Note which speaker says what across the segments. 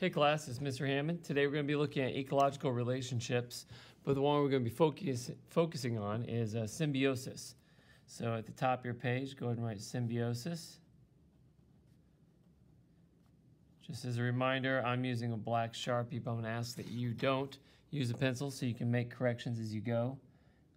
Speaker 1: Hey class, it's Mr. Hamon. Today we're going to be looking at ecological relationships, but the one we're going to be focus, focusing on is uh, symbiosis. So at the top of your page, go ahead and write symbiosis. Just as a reminder, I'm using a black Sharpie, but I'm going to ask that you don't use a pencil so you can make corrections as you go.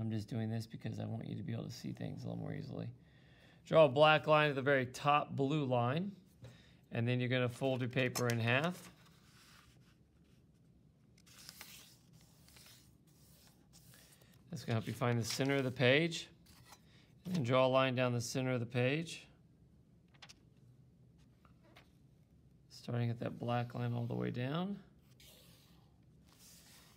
Speaker 1: I'm just doing this because I want you to be able to see things a little more easily. Draw a black line at the very top blue line, and then you're going to fold your paper in half That's gonna help you find the center of the page. And then draw a line down the center of the page. Starting at that black line all the way down.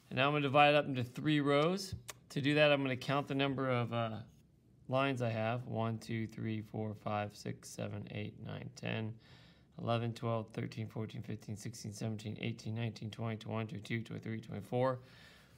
Speaker 1: And now I'm gonna divide it up into three rows. To do that, I'm gonna count the number of uh, lines I have. 1, 10, 11, 12, 13, 14, 15, 16, 17, 18, 19, 20, 21, 22, 23, 24,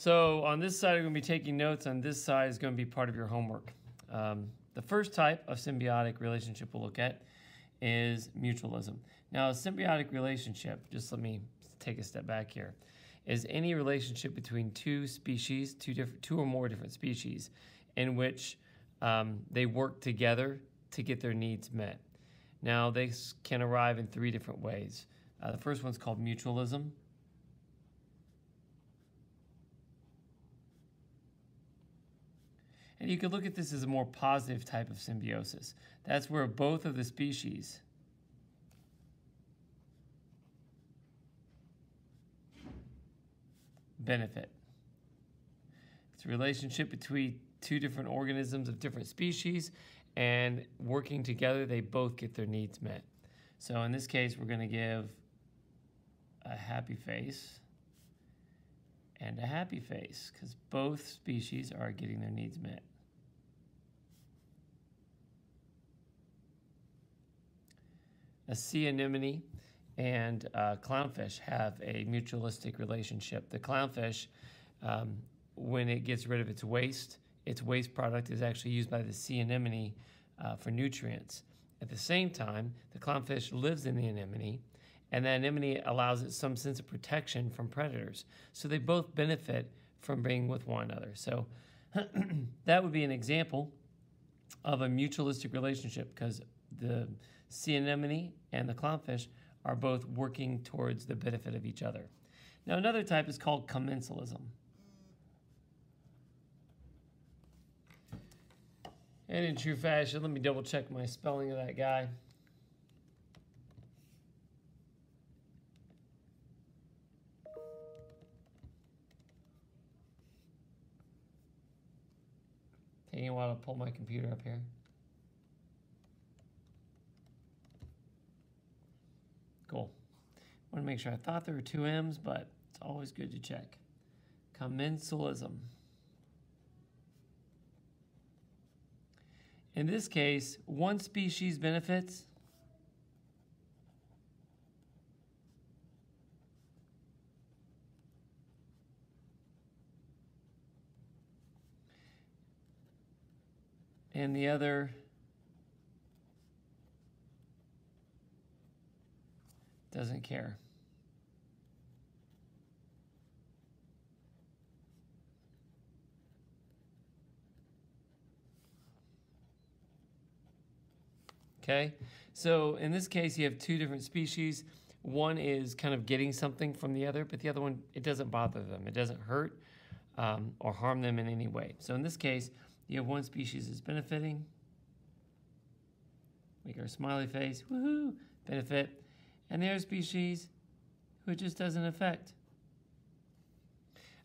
Speaker 1: So on this side, I'm going to be taking notes. On this side is going to be part of your homework. Um, the first type of symbiotic relationship we'll look at is mutualism. Now, a symbiotic relationship, just let me take a step back here, is any relationship between two species, two, different, two or more different species, in which um, they work together to get their needs met. Now, they can arrive in three different ways. Uh, the first one's called mutualism, And you could look at this as a more positive type of symbiosis. That's where both of the species benefit. It's a relationship between two different organisms of different species, and working together, they both get their needs met. So in this case, we're going to give a happy face and a happy face because both species are getting their needs met. A sea anemone and a uh, clownfish have a mutualistic relationship. The clownfish, um, when it gets rid of its waste, its waste product is actually used by the sea anemone uh, for nutrients. At the same time, the clownfish lives in the anemone, and anemone allows it some sense of protection from predators. So they both benefit from being with one another. So that would be an example of a mutualistic relationship because the sea anemone and the clownfish are both working towards the benefit of each other. Now, another type is called commensalism. And in true fashion, let me double check my spelling of that guy. pull my computer up here. Cool. Want to make sure I thought there were two M's, but it's always good to check. Commensalism. In this case, one species benefits and the other doesn't care. okay? So in this case, you have two different species. One is kind of getting something from the other, but the other one, it doesn't bother them. It doesn't hurt um, or harm them in any way. So in this case, you have one species that's benefiting. Make our smiley face, woohoo, benefit. And there are species who it just doesn't affect.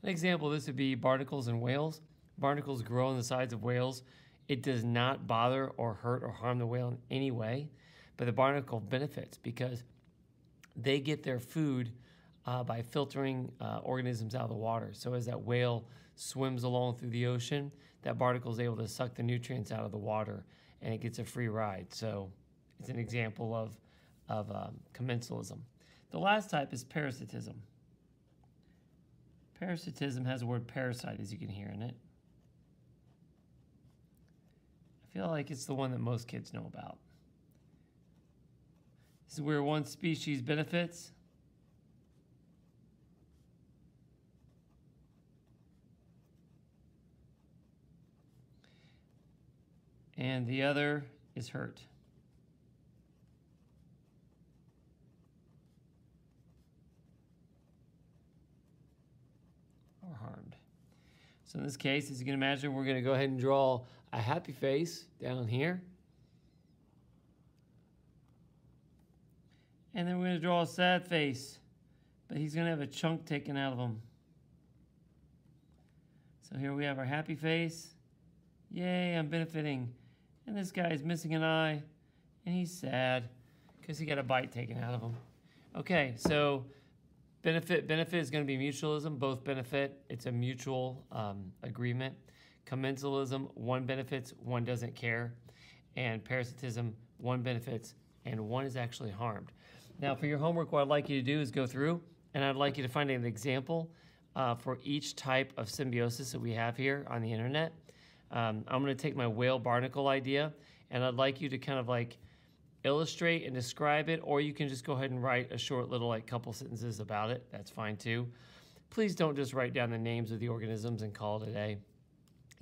Speaker 1: An example this would be barnacles and whales. Barnacles grow on the sides of whales. It does not bother or hurt or harm the whale in any way, but the barnacle benefits because they get their food uh, by filtering uh, organisms out of the water. So as that whale swims along through the ocean, that barnacle is able to suck the nutrients out of the water and it gets a free ride. So it's an example of, of um, commensalism. The last type is parasitism. Parasitism has the word parasite, as you can hear in it. I feel like it's the one that most kids know about. This is where one species benefits and the other is hurt. Or harmed. So in this case, as you can imagine, we're going to go ahead and draw a happy face down here. And then we're going to draw a sad face, but he's going to have a chunk taken out of him. So here we have our happy face. Yay, I'm benefiting. And this guy's missing an eye, and he's sad because he got a bite taken out of him. Okay, so benefit benefit is going to be mutualism. Both benefit. It's a mutual um, agreement. Commensalism, one benefits, one doesn't care. And parasitism, one benefits, and one is actually harmed. Now, for your homework, what I'd like you to do is go through, and I'd like you to find an example uh, for each type of symbiosis that we have here on the internet um, I'm going to take my whale barnacle idea and I'd like you to kind of like illustrate and describe it, or you can just go ahead and write a short little like couple sentences about it. That's fine too. Please don't just write down the names of the organisms and call it a day.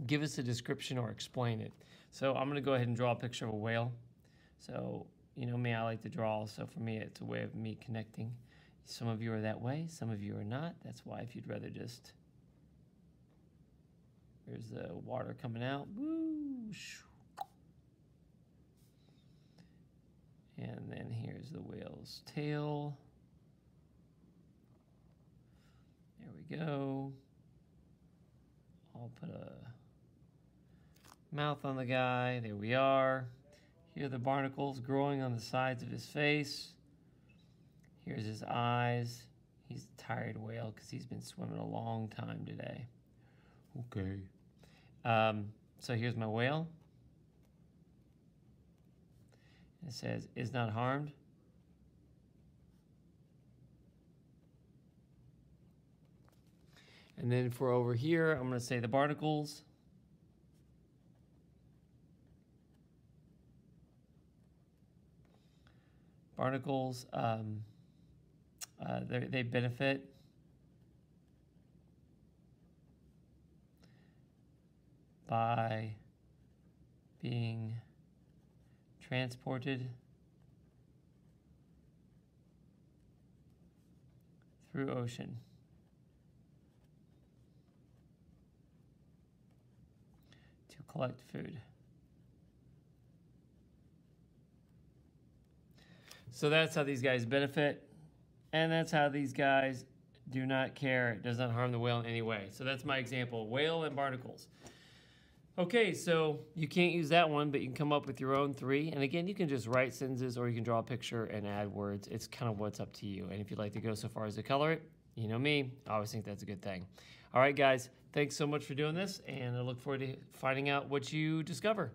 Speaker 1: Give us a description or explain it. So I'm going to go ahead and draw a picture of a whale. So you know me, I like to draw. So for me, it's a way of me connecting. Some of you are that way, some of you are not. That's why if you'd rather just there's the water coming out. And then here's the whale's tail. There we go. I'll put a mouth on the guy. There we are. Here are the barnacles growing on the sides of his face. Here's his eyes. He's a tired whale because he's been swimming a long time today. Okay. Um, so here's my whale. It says, is not harmed. And then for over here, I'm going to say the barnacles. Barnacles, um, uh, they benefit. by being transported through ocean. to collect food. So that's how these guys benefit. And that's how these guys do not care. It does not harm the whale in any way. So that's my example. Whale and barnacles. Okay, so you can't use that one, but you can come up with your own three. And again, you can just write sentences or you can draw a picture and add words. It's kind of what's up to you. And if you'd like to go so far as to color it, you know me, I always think that's a good thing. All right, guys, thanks so much for doing this, and I look forward to finding out what you discover.